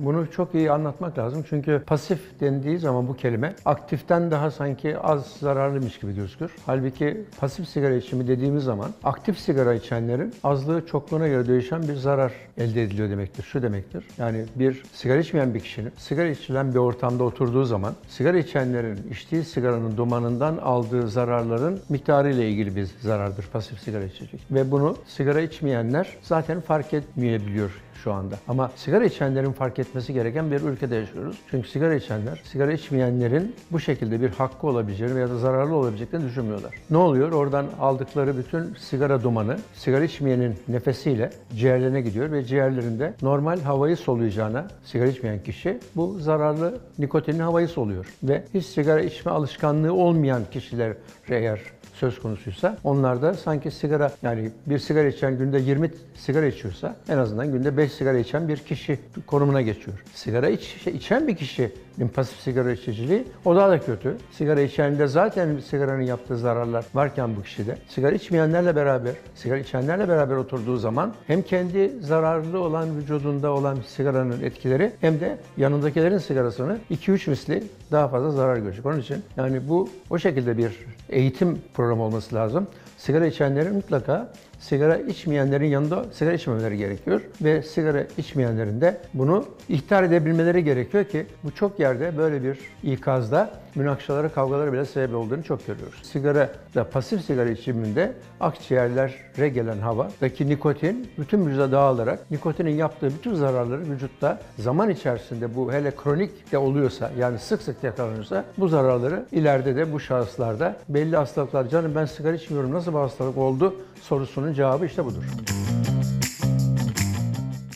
Bunu çok iyi anlatmak lazım. Çünkü pasif dendiği zaman bu kelime aktiften daha sanki az zararlıymış gibi gözükür. Halbuki pasif sigara içimi dediğimiz zaman aktif sigara içenlerin azlığı çokluğuna göre değişen bir zarar elde ediliyor demektir. Şu demektir. Yani bir sigara içmeyen bir kişinin sigara içilen bir ortamda oturduğu zaman sigara içenlerin içtiği sigaranın dumanından aldığı zararların miktarı ile ilgili bir zarardır pasif sigara içicilik. Ve bunu sigara içmeyenler zaten fark etmeyebiliyor şu anda. Ama sigara içenlerin fark etmesi gereken bir ülkede yaşıyoruz. Çünkü sigara içenler, sigara içmeyenlerin bu şekilde bir hakkı olabileceğini veya da zararlı olabileceklerini düşünmüyorlar. Ne oluyor? Oradan aldıkları bütün sigara dumanı, sigara içmeyenin nefesiyle ciğerlerine gidiyor ve ciğerlerinde normal havayı soluyacağına sigara içmeyen kişi bu zararlı nikotinin havayı soluyor. Ve hiç sigara içme alışkanlığı olmayan kişiler eğer söz konusuysa onlarda sanki sigara yani bir sigara içen günde 20 sigara içiyorsa en azından günde 5 sigara içen bir kişi konumuna geçiyor. Sigara iç, şey, içen bir kişinin pasif sigara içiciliği o daha da kötü. Sigara içende zaten sigaranın yaptığı zararlar varken bu kişide sigara içmeyenlerle beraber, sigara içenlerle beraber oturduğu zaman hem kendi zararlı olan vücudunda olan sigaranın etkileri hem de yanındakilerin sigarasını 2-3 misli daha fazla zarar görecek. Onun için yani bu o şekilde bir eğitim programı olması lazım. Sigara içenlerin mutlaka sigara içmeyenlerin yanında sigara içmemeleri gerekiyor ve sigara içmeyenlerin de bunu ihtar edebilmeleri gerekiyor ki bu çok yerde böyle bir ikazda münakşalara, kavgalara bile sebep olduğunu çok görüyoruz. Sigara da pasif sigara içiminde akciğerlere gelen havadaki nikotin bütün vücuda dağılarak nikotinin yaptığı bütün zararları vücutta zaman içerisinde bu hele kronik de oluyorsa yani sık sık yakalanıyorsa bu zararları ileride de bu şahıslarda belli hastalıklar canım ben sigara içmiyorum nasıl bir hastalık oldu sorusunun cevabı işte budur.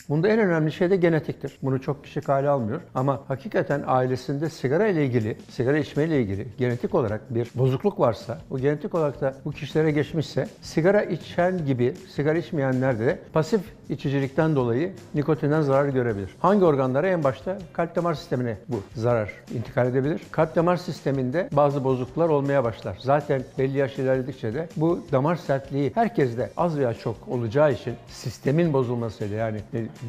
Bunda en önemli şey de genetiktir. Bunu çok kişi kale almıyor. Ama hakikaten ailesinde sigara ile ilgili, sigara içme ile ilgili genetik olarak bir bozukluk varsa, bu genetik olarak da bu kişilere geçmişse, sigara içen gibi sigara içmeyenler de pasif içicilikten dolayı nikotinden zarar görebilir. Hangi organlara? En başta kalp damar sistemine bu zarar intikal edebilir. Kalp damar sisteminde bazı bozukluklar olmaya başlar. Zaten belli yaş ilerledikçe de bu damar sertliği herkeste az veya çok olacağı için sistemin bozulmasıyla yani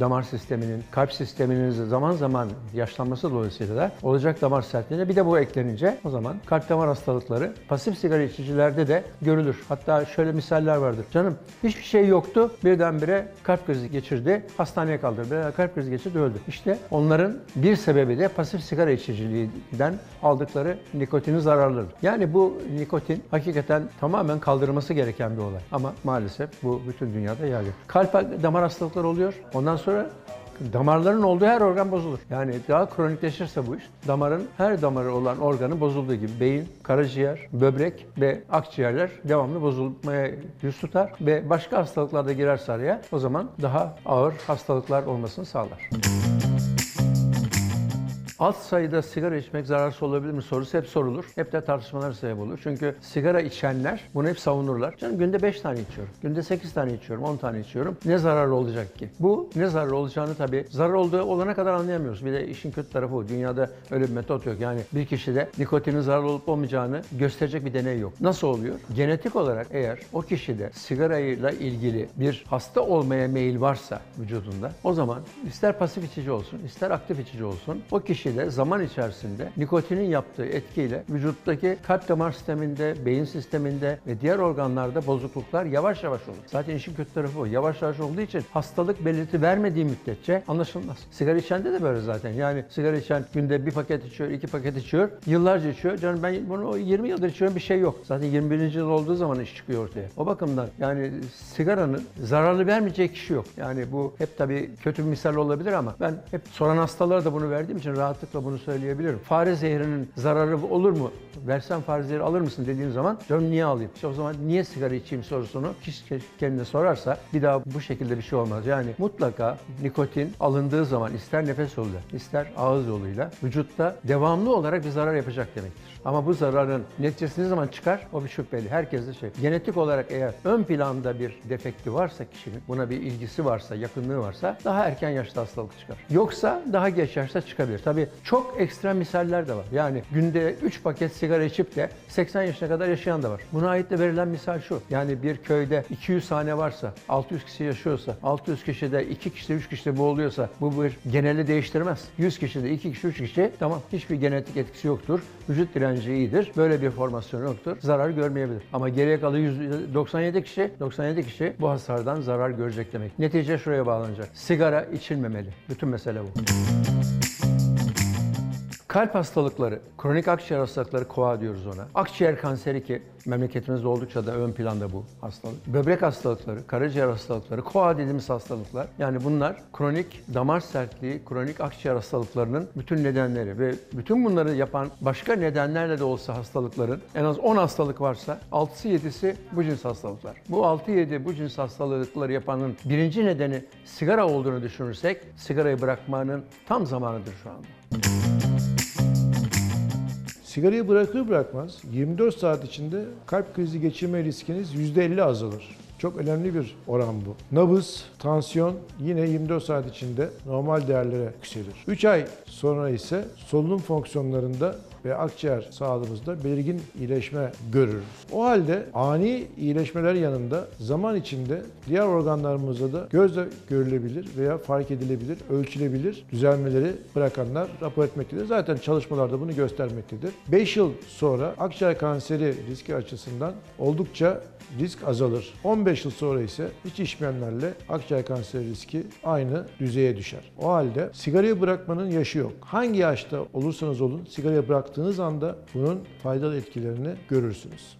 damar sisteminin, kalp sisteminin zaman zaman yaşlanması dolayısıyla da olacak damar sertliğine bir de bu eklenince o zaman kalp damar hastalıkları pasif sigara içicilerde de görülür. Hatta şöyle misaller vardır. Canım hiçbir şey yoktu birdenbire kalp krizi geçirdi, hastaneye kaldırdı, kalp krizi geçirdi öldü. İşte onların bir sebebi de pasif sigara içiciliğinden aldıkları nikotinin zararları. Yani bu nikotin hakikaten tamamen kaldırılması gereken bir olay. Ama maalesef bu bütün dünyada yaygın. Kalp damar hastalıkları oluyor. Ondan sonra damarların olduğu her organ bozulur. Yani daha kronikleşirse bu iş, damarın her damarı olan organın bozulduğu gibi beyin, karaciğer, böbrek ve akciğerler devamlı bozulmaya yüz tutar ve başka hastalıklar da girerse araya o zaman daha ağır hastalıklar olmasını sağlar. Az sayıda sigara içmek zararsız olabilir mi sorusu hep sorulur. Hep de tartışmalar sebep olur. Çünkü sigara içenler bunu hep savunurlar. Canım günde 5 tane içiyorum. Günde 8 tane içiyorum, 10 tane içiyorum. Ne zararı olacak ki? Bu ne zararı olacağını tabii zarar olduğu olana kadar anlayamıyoruz. Bir de işin kötü tarafı o. Dünyada öyle bir metot yok. Yani bir kişide nikotinin zararlı olup olmayacağını gösterecek bir deney yok. Nasıl oluyor? Genetik olarak eğer o kişide sigarayla ilgili bir hasta olmaya meyil varsa vücudunda o zaman ister pasif içici olsun, ister aktif içici olsun o kişi de zaman içerisinde nikotinin yaptığı etkiyle vücuttaki kalp damar sisteminde, beyin sisteminde ve diğer organlarda bozukluklar yavaş yavaş olur. Zaten işin kötü tarafı o. Yavaş yavaş olduğu için hastalık belirti vermediği müddetçe anlaşılmaz. Sigara içende de böyle zaten. Yani sigara içen günde bir paket içiyor, iki paket içiyor, yıllarca içiyor. Canım ben bunu 20 yıldır içiyorum bir şey yok. Zaten 21. yıl olduğu zaman iş çıkıyor ortaya. O bakımdan yani sigaranın zararlı vermeyeceği kişi yok. Yani bu hep tabii kötü bir misal olabilir ama ben hep soran hastalara da bunu verdiğim için rahatlıkla bunu söyleyebilirim. Fare zehrinin zararı olur mu? Versen fare zehri alır mısın dediğim zaman canım niye alayım? İşte o zaman niye sigara içeyim sorusunu kişi kendine sorarsa bir daha bu şekilde bir şey olmaz. Yani mutlaka nikotin alındığı zaman ister nefes yoluyla ister ağız yoluyla vücutta devamlı olarak bir zarar yapacak demektir. Ama bu zararın neticesi ne zaman çıkar? O bir şüpheli. Herkes de şey. Genetik olarak eğer ön planda bir defekti varsa kişinin, buna bir ilgisi varsa, yakınlığı varsa daha erken yaşta hastalık çıkar. Yoksa daha geç yaşta çıkabilir. Tabii Çok ekstrem misaller de var. Yani günde 3 paket sigara içip de 80 yaşına kadar yaşayan da var. Buna ait de verilen misal şu. Yani bir köyde 200 hane varsa, 600 kişi yaşıyorsa, 600 kişide 2 kişi, 3 kişi boğuluyorsa bu bir geneli değiştirmez. 100 kişide 2 kişi, 3 kişi tamam hiçbir genetik etkisi yoktur. Vücut direnci iyidir. Böyle bir formasyon yoktur. Zarar görmeyebilir. Ama geriye kalan 100 97 kişi, 97 kişi bu hasardan zarar görecek demek. Netice şuraya bağlanacak. Sigara içilmemeli. Bütün mesele bu. Kalp hastalıkları, kronik akciğer hastalıkları KOA diyoruz ona. Akciğer kanseri ki memleketimizde oldukça da ön planda bu hastalık. Böbrek hastalıkları, karaciğer hastalıkları, KOA dediğimiz hastalıklar. Yani bunlar kronik damar sertliği, kronik akciğer hastalıklarının bütün nedenleri ve bütün bunları yapan başka nedenlerle de olsa hastalıkların en az 10 hastalık varsa 6'sı 7'si bu cins hastalıklar. Bu 6-7 bu cins hastalıkları yapanın birinci nedeni sigara olduğunu düşünürsek sigarayı bırakmanın tam zamanıdır şu anda. Sigarayı bırakır bırakmaz 24 saat içinde kalp krizi geçirme riskiniz %50 azalır. Çok önemli bir oran bu. Nabız, tansiyon yine 24 saat içinde normal değerlere yükselir. 3 ay sonra ise solunum fonksiyonlarında ve akciğer sağlığımızda belirgin iyileşme görür. O halde ani iyileşmeler yanında zaman içinde diğer organlarımızda da gözle görülebilir veya fark edilebilir, ölçülebilir düzelmeleri bırakanlar rapor etmektedir. Zaten çalışmalarda bunu göstermektedir. 5 yıl sonra akciğer kanseri riski açısından oldukça risk azalır. 15 yıl sonra ise hiç içmeyenlerle akciğer kanseri riski aynı düzeye düşer. O halde sigarayı bırakmanın yaşı yok. Hangi yaşta olursanız olun sigarayı bıraktığınız anda bunun faydalı etkilerini görürsünüz.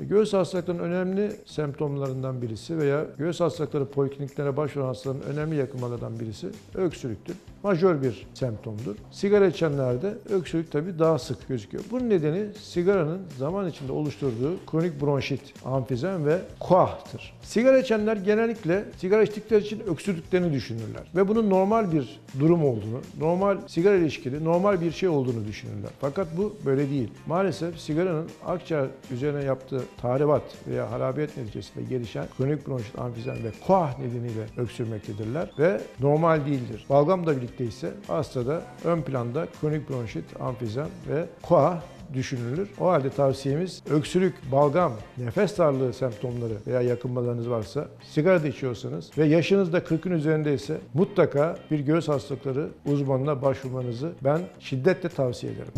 Göğüs hastalıklarının önemli semptomlarından birisi veya göğüs hastalıkları polikliniklere başvuran hastaların önemli yakınmalarından birisi öksürüktür. Majör bir semptomdur. Sigara içenlerde öksürük tabii daha sık gözüküyor. Bunun nedeni sigaranın zaman içinde oluşturduğu kronik bronşit, amfizem ve koahtır. Sigara içenler genellikle sigara içtikleri için öksürdüklerini düşünürler ve bunun normal bir durum olduğunu, normal sigara ilişkili normal bir şey olduğunu düşünürler. Fakat bu böyle değil. Maalesef sigaranın akciğer üzerine yaptığı tahribat veya harabiyet neticesinde gelişen kronik bronşit, amfizem ve koah nedeniyle öksürmektedirler ve normal değildir. Balgamla birlikte ise hastada ön planda kronik bronşit, amfizem ve koah düşünülür. O halde tavsiyemiz öksürük, balgam, nefes darlığı semptomları veya yakınmalarınız varsa, sigara da içiyorsanız ve yaşınız da 40'ın üzerindeyse mutlaka bir göğüs hastalıkları uzmanına başvurmanızı ben şiddetle tavsiye ederim.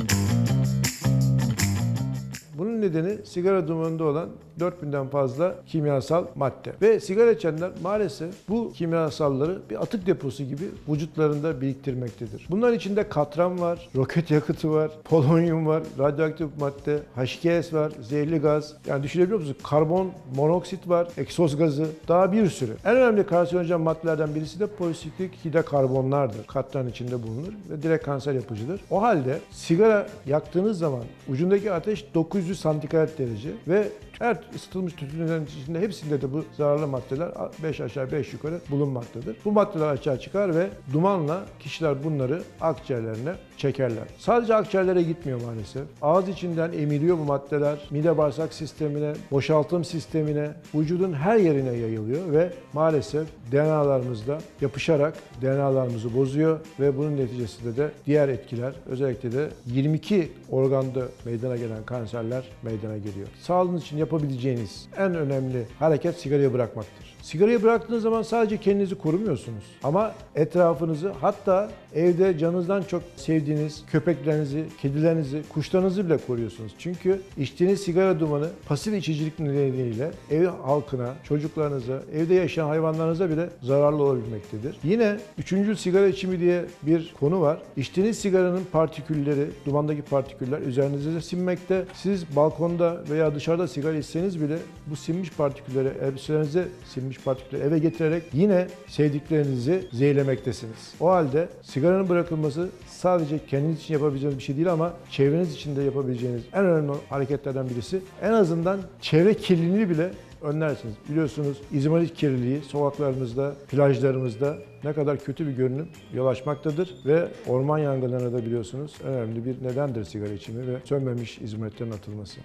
Nedeni sigara dumanında olan 4000'den fazla kimyasal madde. Ve sigara içenler maalesef bu kimyasalları bir atık deposu gibi vücutlarında biriktirmektedir. Bunlar içinde katran var, roket yakıtı var, polonyum var, radyoaktif madde, H2S var, zehirli gaz. Yani düşünebiliyor musunuz? Karbon monoksit var, egzoz gazı, daha bir sürü. En önemli kanserojen maddelerden birisi de polisiklik hidrokarbonlardır. Katran içinde bulunur ve direkt kanser yapıcıdır. O halde sigara yaktığınız zaman ucundaki ateş 900 santigrat derece ve her ısıtılmış tütünlerin içinde hepsinde de bu zararlı maddeler 5 aşağı 5 yukarı bulunmaktadır. Bu maddeler açığa çıkar ve dumanla kişiler bunları akciğerlerine çekerler. Sadece akciğerlere gitmiyor maalesef. Ağız içinden emiliyor bu maddeler. Mide bağırsak sistemine, boşaltım sistemine, vücudun her yerine yayılıyor ve maalesef DNA'larımızda yapışarak DNA'larımızı bozuyor ve bunun neticesinde de diğer etkiler özellikle de 22 organda meydana gelen kanserler meydana geliyor. Sağlığınız için yapabileceğiniz en önemli hareket sigarayı bırakmaktır. Sigarayı bıraktığınız zaman sadece kendinizi korumuyorsunuz ama etrafınızı hatta evde canınızdan çok sevdiğiniz köpeklerinizi, kedilerinizi, kuşlarınızı bile koruyorsunuz. Çünkü içtiğiniz sigara dumanı pasif içicilik nedeniyle ev halkına, çocuklarınıza, evde yaşayan hayvanlarınıza bile zararlı olabilmektedir. Yine üçüncü sigara içimi diye bir konu var. İçtiğiniz sigaranın partikülleri, dumandaki partiküller üzerinize sinmekte. Siz balkonda veya dışarıda sigara içseniz bile bu sinmiş partikülleri elbiselerinize sinmiş partikülleri eve getirerek yine sevdiklerinizi zehirlemektesiniz. O halde sigaranın bırakılması sadece kendiniz için yapabileceğiniz bir şey değil ama çevreniz için de yapabileceğiniz en önemli hareketlerden birisi. En azından çevre kirliliğini bile önlersiniz. Biliyorsunuz izmarit kirliliği sokaklarımızda, plajlarımızda ne kadar kötü bir görünüm yol açmaktadır ve orman yangınlarına da biliyorsunuz önemli bir nedendir sigara içimi ve sönmemiş izmaritlerin atılması.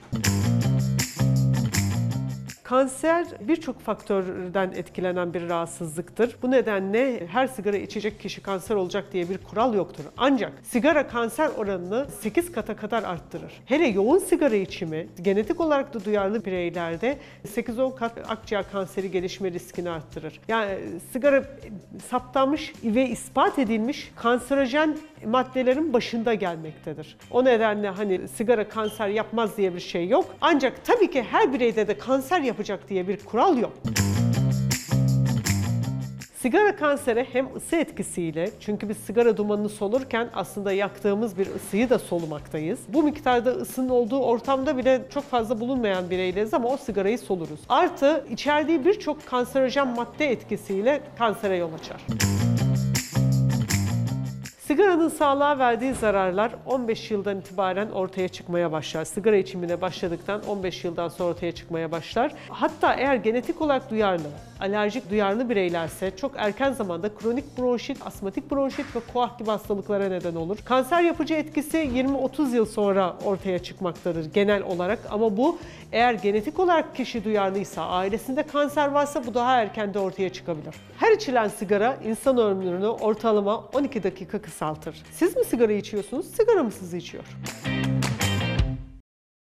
Kanser birçok faktörden etkilenen bir rahatsızlıktır. Bu nedenle her sigara içecek kişi kanser olacak diye bir kural yoktur. Ancak sigara kanser oranını 8 kata kadar arttırır. Hele yoğun sigara içimi genetik olarak da duyarlı bireylerde 8-10 kat akciğer kanseri gelişme riskini arttırır. Yani sigara saptanmış ve ispat edilmiş kanserojen maddelerin başında gelmektedir. O nedenle hani sigara kanser yapmaz diye bir şey yok. Ancak tabii ki her bireyde de kanser yapacak diye bir kural yok. Sigara kansere hem ısı etkisiyle çünkü biz sigara dumanını solurken aslında yaktığımız bir ısıyı da solumaktayız. Bu miktarda ısının olduğu ortamda bile çok fazla bulunmayan bireyleriz ama o sigarayı soluruz. Artı içerdiği birçok kanserojen madde etkisiyle kansere yol açar. Sigaranın sağlığa verdiği zararlar 15 yıldan itibaren ortaya çıkmaya başlar. Sigara içimine başladıktan 15 yıldan sonra ortaya çıkmaya başlar. Hatta eğer genetik olarak duyarlı, alerjik duyarlı bireylerse çok erken zamanda kronik bronşit, asmatik bronşit ve koah gibi hastalıklara neden olur. Kanser yapıcı etkisi 20-30 yıl sonra ortaya çıkmaktadır genel olarak ama bu eğer genetik olarak kişi duyarlıysa, ailesinde kanser varsa bu daha erken de ortaya çıkabilir. Her içilen sigara insan ömrünü ortalama 12 dakika kısaltır. Siz mi sigara içiyorsunuz, sigara mı sizi içiyor?